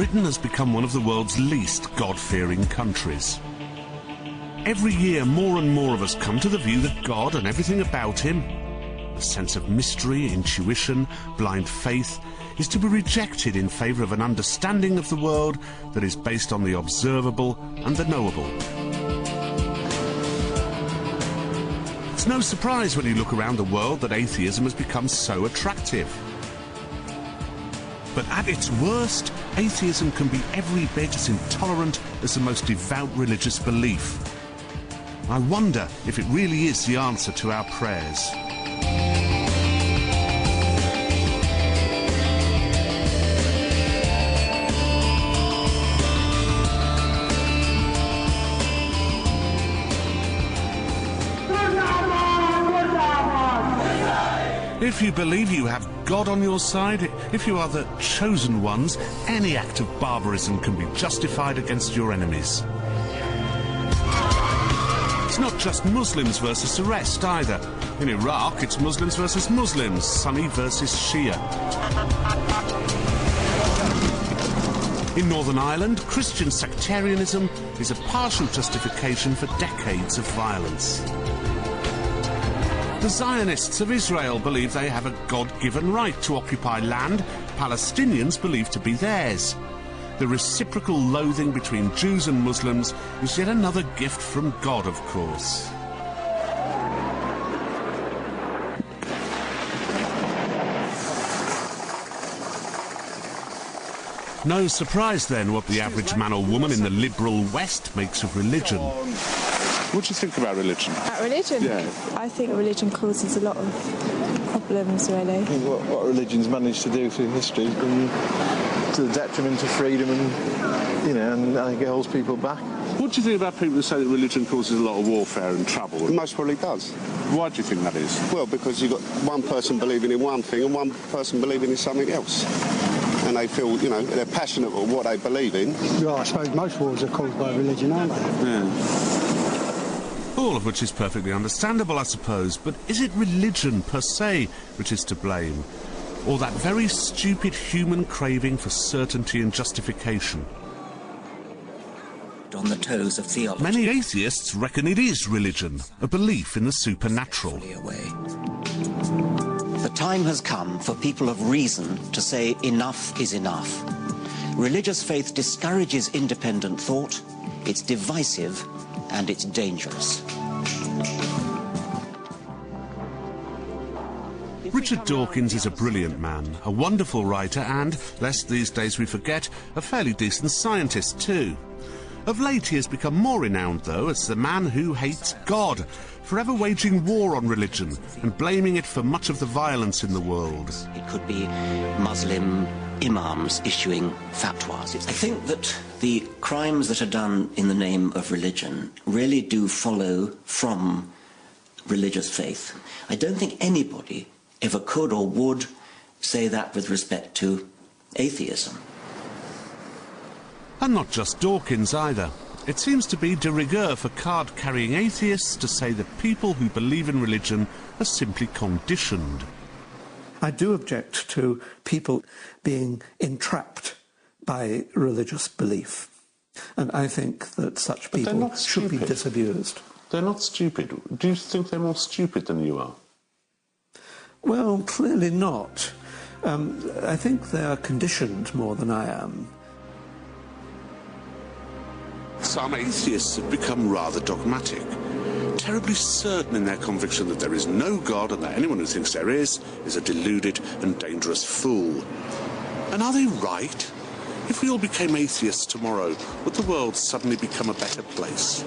Britain has become one of the world's least God-fearing countries. Every year, more and more of us come to the view that God and everything about him, a sense of mystery, intuition, blind faith, is to be rejected in favour of an understanding of the world that is based on the observable and the knowable. It's no surprise when you look around the world that atheism has become so attractive. But at its worst, atheism can be every bit as intolerant as the most devout religious belief. I wonder if it really is the answer to our prayers. If you believe you have God on your side, if you are the chosen ones, any act of barbarism can be justified against your enemies. It's not just Muslims versus the rest either. In Iraq, it's Muslims versus Muslims, Sunni versus Shia. In Northern Ireland, Christian sectarianism is a partial justification for decades of violence. The Zionists of Israel believe they have a God-given right to occupy land Palestinians believe to be theirs. The reciprocal loathing between Jews and Muslims is yet another gift from God, of course. No surprise then what the average man or woman in the liberal West makes of religion. What do you think about religion? About religion? Yeah. I think religion causes a lot of problems, really. What, what religion's managed to do through history has been to the detriment of freedom and, you know, and I think it holds people back. What do you think about people who say that religion causes a lot of warfare and trouble? It most probably does. Why do you think that is? Well, because you've got one person believing in one thing and one person believing in something else. And they feel, you know, they're passionate about what they believe in. Yeah, I suppose most wars are caused by religion, aren't they? Yeah. Of which is perfectly understandable, I suppose, but is it religion per se which is to blame? Or that very stupid human craving for certainty and justification? On the toes of theology. Many atheists reckon it is religion, a belief in the supernatural. The time has come for people of reason to say enough is enough. Religious faith discourages independent thought, it's divisive, and it's dangerous. Richard Dawkins is a brilliant man, a wonderful writer and, lest these days we forget, a fairly decent scientist too. Of late he has become more renowned, though, as the man who hates God, forever waging war on religion and blaming it for much of the violence in the world. It could be Muslim imams issuing fatwas. I think that the crimes that are done in the name of religion really do follow from religious faith. I don't think anybody ever could or would say that with respect to atheism. And not just Dawkins either. It seems to be de rigueur for card-carrying atheists to say that people who believe in religion are simply conditioned. I do object to people being entrapped by religious belief. And I think that such But they're people not should be stupid. disabused. They're not stupid. Do you think they're more stupid than you are? Well, clearly not. Um, I think they are conditioned more than I am. Some atheists have become rather dogmatic, terribly certain in their conviction that there is no God and that anyone who thinks there is is a deluded and dangerous fool. And are they right? If we all became atheists tomorrow, would the world suddenly become a better place?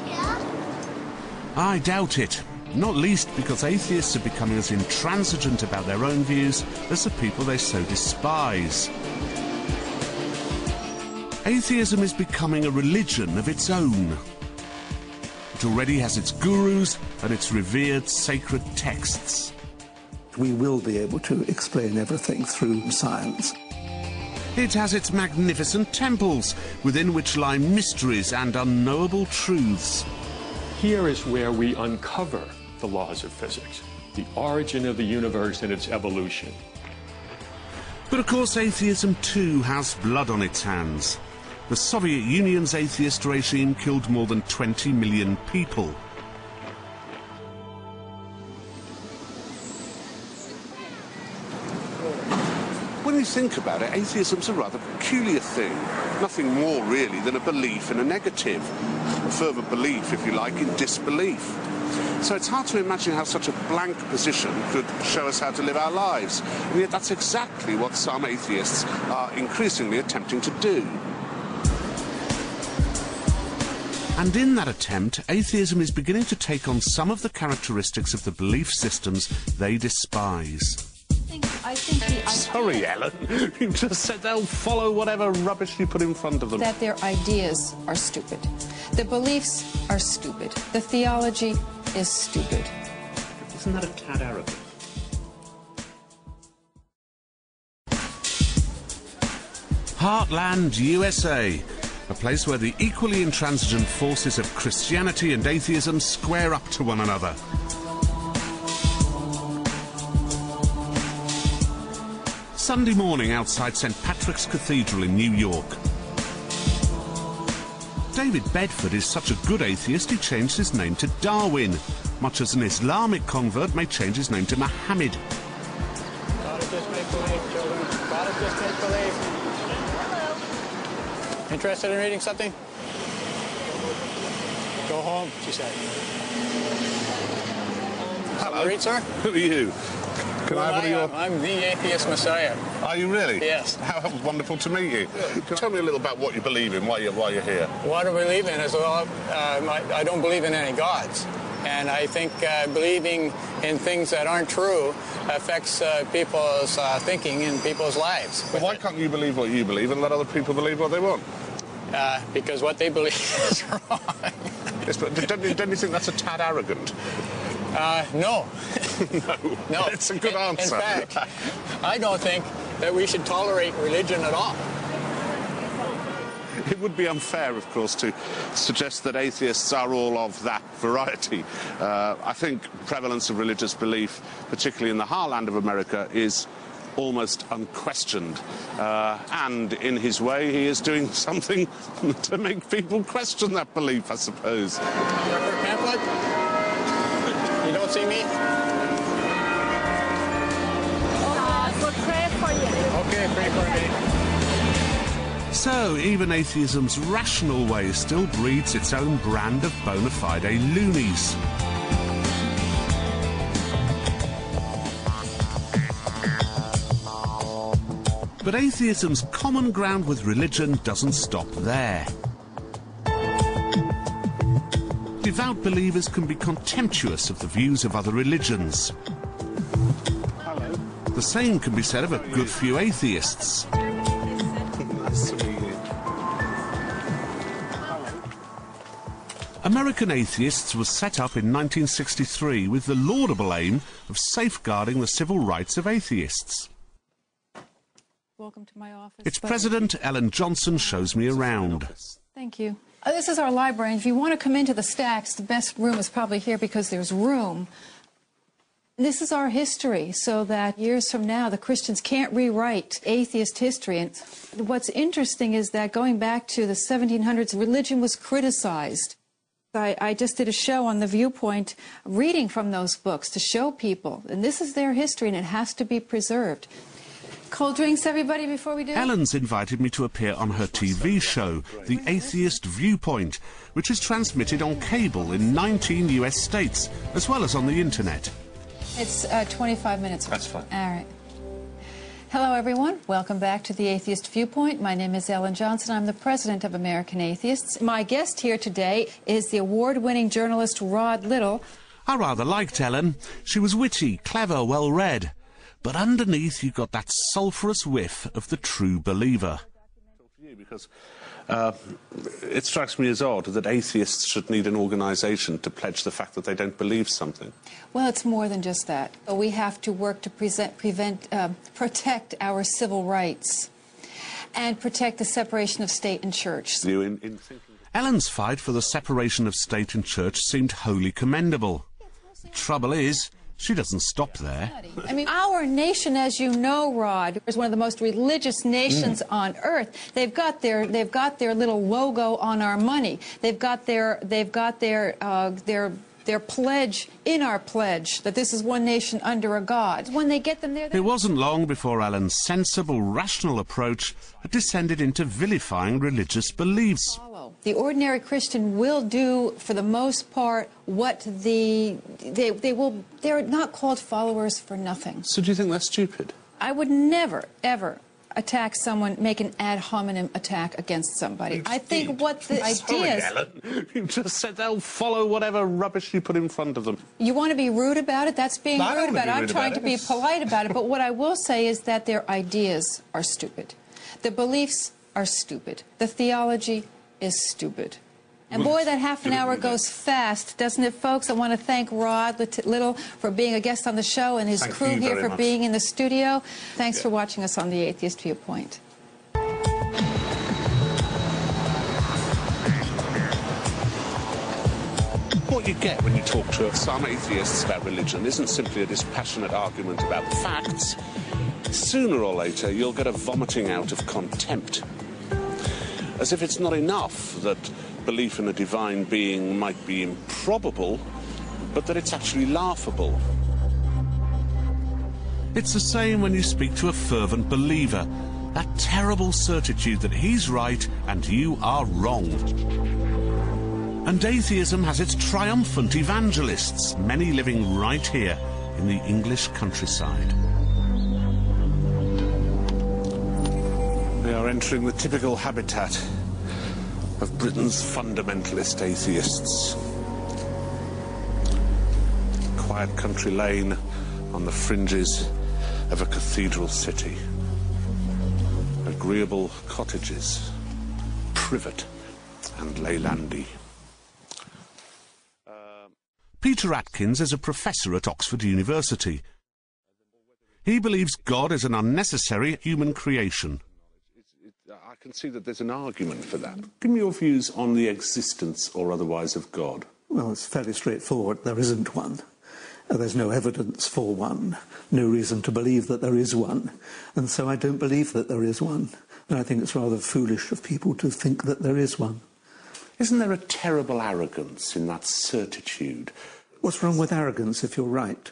I doubt it. Not least because atheists are becoming as intransigent about their own views as the people they so despise. Atheism is becoming a religion of its own. It already has its gurus and its revered sacred texts. We will be able to explain everything through science. It has its magnificent temples, within which lie mysteries and unknowable truths. Here is where we uncover the laws of physics, the origin of the universe and its evolution. But of course, atheism too has blood on its hands. The Soviet Union's atheist regime killed more than 20 million people. When you think about it, atheism's a rather peculiar thing. Nothing more, really, than a belief in a negative. A further belief, if you like, in disbelief. So it's hard to imagine how such a blank position could show us how to live our lives. And yet that's exactly what some atheists are increasingly attempting to do. And in that attempt, atheism is beginning to take on some of the characteristics of the belief systems they despise. I think the Sorry, Ellen. You just said they'll follow whatever rubbish you put in front of them. that their ideas are stupid. The beliefs are stupid. The theology is stupid. Isn't that a tad arrogant? Heartland, USA. A place where the equally intransigent forces of Christianity and atheism square up to one another. Sunday morning outside St Patrick's Cathedral in New York. David Bedford is such a good atheist he changed his name to Darwin, much as an Islamic convert may change his name to Muhammad. Interested in reading something? Go home, she said. Hello. Read, sir? Who are you? Can I have one of your... I'm the atheist messiah. Are you really? Yes. How wonderful to meet you. Tell me a little about what you believe in, why you're, why you're here. What I believe in is, well, uh, my, I don't believe in any gods. And I think uh, believing in things that aren't true affects uh, people's uh, thinking and people's lives. Well, why can't you believe what you believe and let other people believe what they want? Uh, because what they believe is wrong. Yes, but don't, you- don't you think that's a tad arrogant? Uh, no. no. No. It's a good In- answer. In fact, I don't think that we should tolerate religion at all. It would be unfair, of course, to suggest that atheists are all of that variety. Uh, I think prevalence of religious belief, particularly in the heartland of America, is almost unquestioned. Uh, and in his way, he is doing something to make people question that belief, I suppose. Your pamphlet? You don't see me? Okay, pray for me. So, even atheism's rational way still breeds its own brand of bona fide loonies. But atheism's common ground with religion doesn't stop there. Devout believers can be contemptuous of the views of other religions. The same can be said of a good few atheists. American Atheists was set up in 1963 with the laudable aim of safeguarding the civil rights of atheists. Welcome to my office. Its president, Ellen Johnson, shows me around. Thank you. Uh, this is our library, and if you want to come into the stacks, the best room is probably here because there's room. This is our history, so that years from now, the Christians can't rewrite atheist history. And what's interesting is that going back to the 1700s, religion was criticized. I, I just did a show on the viewpoint, reading from those books to show people, and this is their history, and it has to be preserved. Cold drinks, everybody, before we do. Ellen's invited me to appear on her TV show, The Atheist Viewpoint, which is transmitted on cable in 19 US states, as well as on the internet. It's uh, 25 minutes. That's fine. All right. Hello, everyone. Welcome back to the Atheist Viewpoint. My name is Ellen Johnson. I'm the president of American Atheists. My guest here today is the award winning journalist Rod Liddle. I rather liked Ellen. She was witty, clever, well read. But underneath, you've got that sulphurous whiff of the true believer. Because uh, it strikes me as odd that atheists should need an organisation to pledge the fact that they don't believe something. Well, it's more than just that. We have to work to present, prevent, uh, protect our civil rights and protect the separation of state and church. You in, in. Ellen's fight for the separation of state and church seemed wholly commendable. The trouble is, she doesn't stop there. I mean, our nation, as you know, Rod, is one of the most religious nations Mm. on earth. They've got their they've got their little logo on our money. They've got their they've got their uh, their their pledge in our pledge that this is one nation under a God. When they get them there, It wasn't long before Alan's sensible, rational approach had descended into vilifying religious beliefs. The ordinary Christian will do, for the most part, what the they they will. They're not called followers for nothing. So do you think they're stupid? I would never ever attack someone, make an ad hominem attack against somebody. I think what the Sorry, ideas. Ellen. You just said they'll follow whatever rubbish you put in front of them. You want to be rude about it? That's being No, I don't rude about it. I'm trying to be polite about it. But what I will say is that their ideas are stupid. The beliefs are stupid. The theology is stupid. And boy, that half an hour goes fast, doesn't it, folks? I want to thank Rod Liddle for being a guest on the show and his Thank crew here for much. being in the studio. Thanks for watching us on The Atheist Viewpoint. What you get when you talk to some atheists about religion isn't simply a dispassionate argument about the facts. Sooner or later, you'll get a vomiting out of contempt. As if it's not enough that belief in a divine being might be improbable, but that it's actually laughable. It's the same when you speak to a fervent believer. That terrible certitude that he's right and you are wrong. And atheism has its triumphant evangelists, many living right here in the English countryside. We are entering the typical habitat of Britain's fundamentalist atheists. Quiet country lane on the fringes of a cathedral city. Agreeable cottages, privet and leylandii. Uh, Peter Atkins is a professor at Oxford University. He believes God is an unnecessary human creation. I can see that there's an argument for that. Give me your views on the existence or otherwise of God. Well, it's fairly straightforward. There isn't one. Uh, There's no evidence for one, no reason to believe that there is one. And so I don't believe that there is one. And I think it's rather foolish of people to think that there is one. Isn't there a terrible arrogance in that certitude? What's wrong with arrogance if you're right?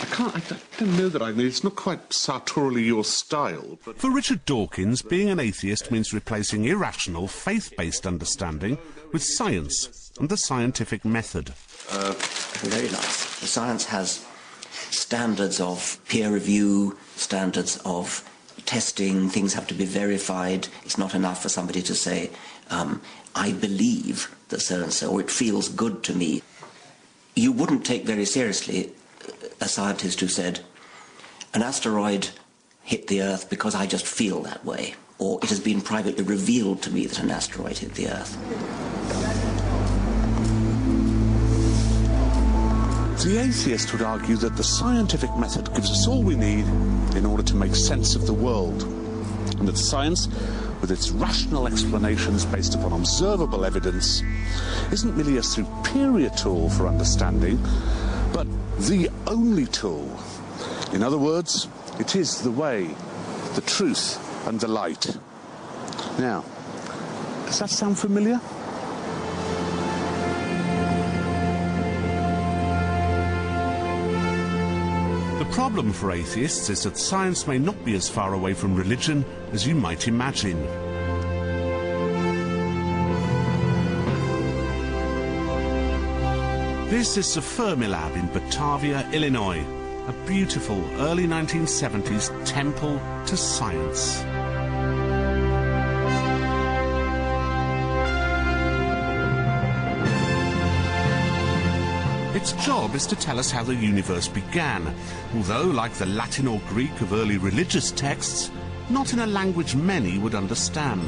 I can't, I don't- don't know that I know. It's not quite sartorially your style, but. For Richard Dawkins, being an atheist means replacing irrational, faith-based understanding with science and the scientific method. Uh, very nice. The science has standards of peer review, standards of testing, things have to be verified. It's not enough for somebody to say, um, I believe that so and so, or it feels good to me. You wouldn't take very seriously a scientist who said, an asteroid hit the Earth because I just feel that way, or it has been privately revealed to me that an asteroid hit the Earth. The atheist would argue that the scientific method gives us all we need in order to make sense of the world, and that science, with its rational explanations based upon observable evidence, isn't merely a superior tool for understanding, the only tool. In other words, it is the way, the truth, and the light. Now, does that sound familiar? The problem for atheists is that science may not be as far away from religion as you might imagine. This is the Fermilab in Batavia, Illinois, a beautiful early 1970s temple to science. Its job is to tell us how the universe began, although, like the Latin or Greek of early religious texts, not in a language many would understand.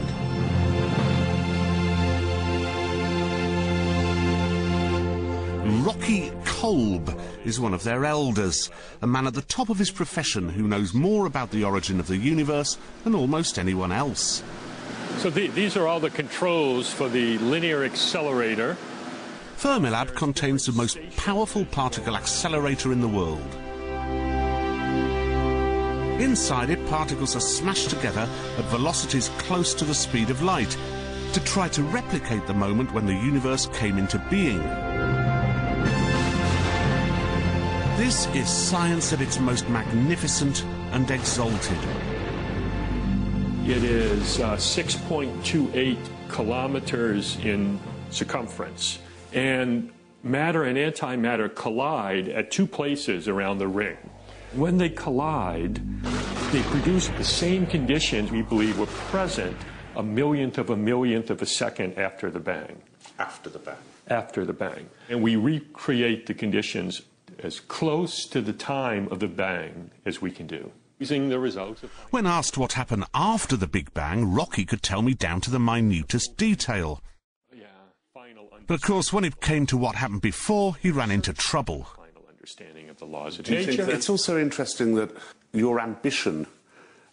Rocky Kolb is one of their elders, a man at the top of his profession who knows more about the origin of the universe than almost anyone else. So the, these are all the controls for the linear accelerator. Fermilab contains the most powerful particle accelerator in the world. Inside it, particles are smashed together at velocities close to the speed of light to try to replicate the moment when the universe came into being. This is science at its most magnificent and exalted. It is uh, 6.28 kilometers in circumference. And matter and antimatter collide at two places around the ring. When they collide, they produce the same conditions we believe were present a millionth of a millionth of a second after the bang. After the bang. After the bang. And we recreate the conditions as close to the time of the bang as we can do. Using the results of When asked what happened after the Big Bang, Rocky could tell me down to the minutest detail. But of course, when it came to what happened before, he ran into trouble. understanding of the laws of Do you it's also interesting that your ambition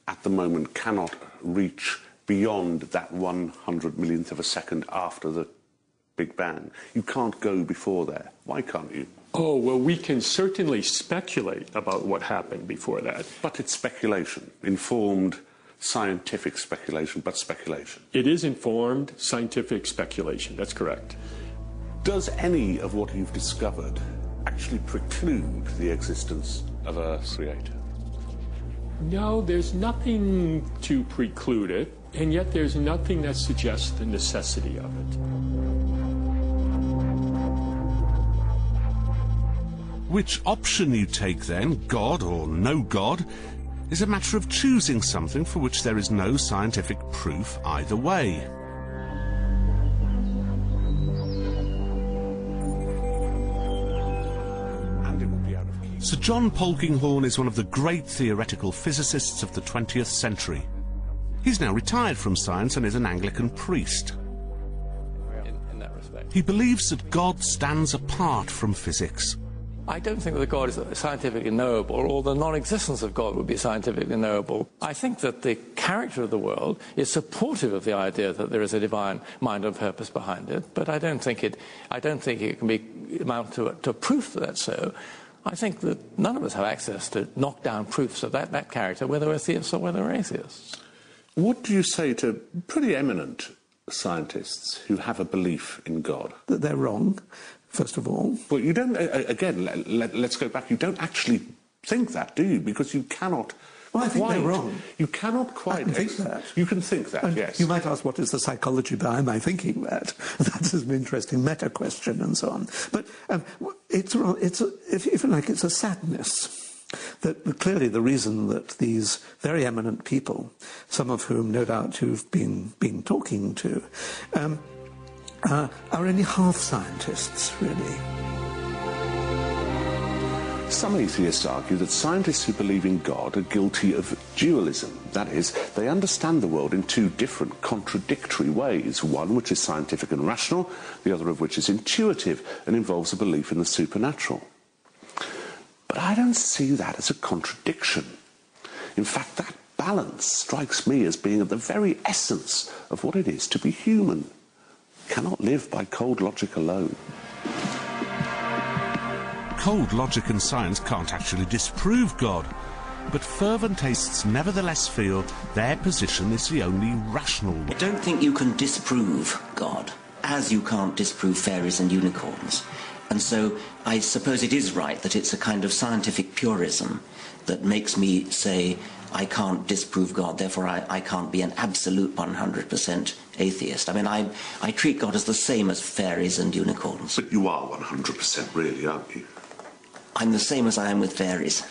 at the moment cannot reach beyond that 100 millionth of a second after the Big Bang? You can't go before there. Why can't you? Oh, well, we can certainly speculate about what happened before that. But it's speculation, informed scientific speculation, but speculation. It is informed scientific speculation. That's correct. Does any of what you've discovered actually preclude the existence of a creator? No, there's nothing to preclude it, and yet there's nothing that suggests the necessity of it. Which option you take then, God or no God, is a matter of choosing something for which there is no scientific proof either way. Sir John Polkinghorne is one of the great theoretical physicists of the 20th century. He's now retired from science and is an Anglican priest. in, in that respect. He believes that God stands apart from physics. I don't think that God is scientifically knowable, or the non-existence of God would be scientifically knowable. I think that the character of the world is supportive of the idea that there is a divine mind and purpose behind it, but I don't think it, I don't think it can be amount to, to proof that that's so. I think that none of us have access to knock down proofs of that, that character, whether we're theists or whether we're atheists. What do you say to pretty eminent scientists who have a belief in God? That they're wrong, first of all. Well, you don't, uh, again, let, let's go back. You don't actually think that, do you? Because you cannot. Well, I think quite, they're wrong. You cannot quite. Think that. You can think that, And yes. You might ask what is the psychology behind my thinking that. That is an interesting meta question and so on. But um, it's, it's if, if you like, it's a sadness. That clearly the reason that these very eminent people, some of whom no doubt you've been, been talking to, um, uh, are only half scientists, really. Some atheists argue that scientists who believe in God are guilty of dualism. That is, they understand the world in two different contradictory ways. One which is scientific and rational, the other of which is intuitive and involves a belief in the supernatural. But I don't see that as a contradiction. In fact, that balance strikes me as being at the very essence of what it is to be human. You cannot live by cold logic alone. Cold logic and science can't actually disprove God, but fervent atheists nevertheless feel their position is the only rational one. I don't think you can disprove God, as you can't disprove fairies and unicorns. And so I suppose it is right that it's a kind of scientific purism that makes me say I can't disprove God, therefore I, I can't be an absolute 100% atheist. I mean, I, I treat God as the same as fairies and unicorns. But you are 100% really, aren't you? I'm the same as I am with fairies.